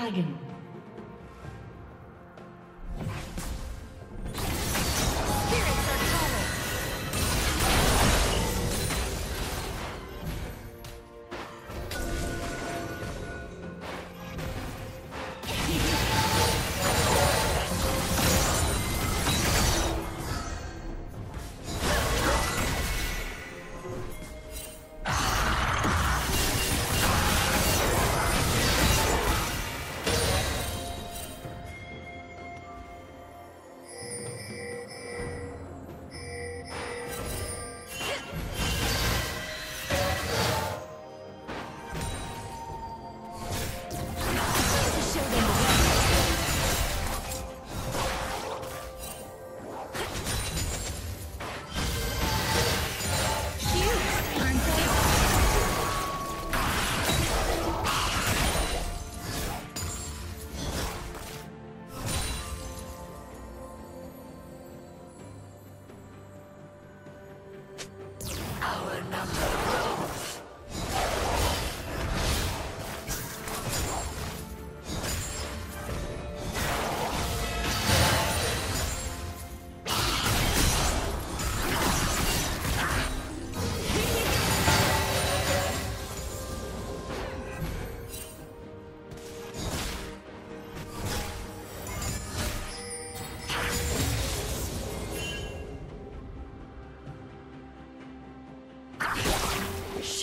Slain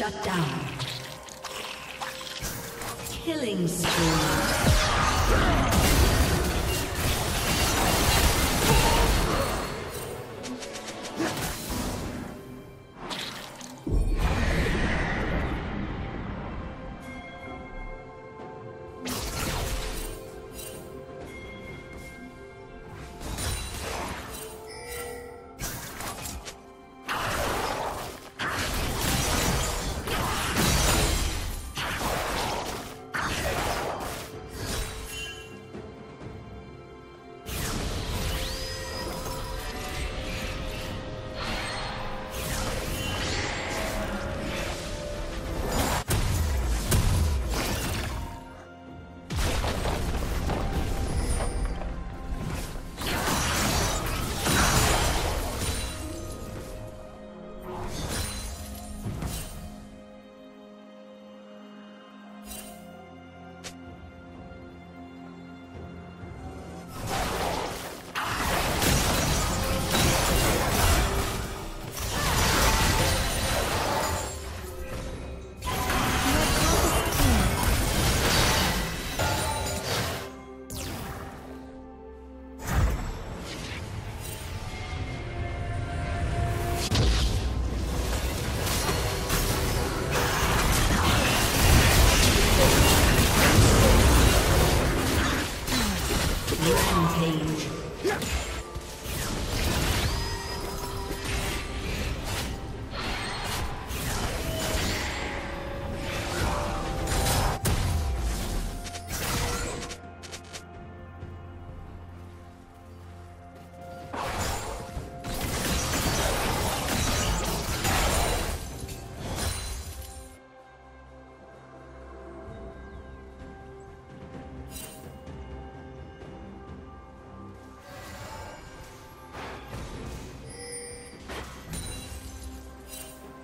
Shut down.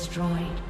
Destroyed.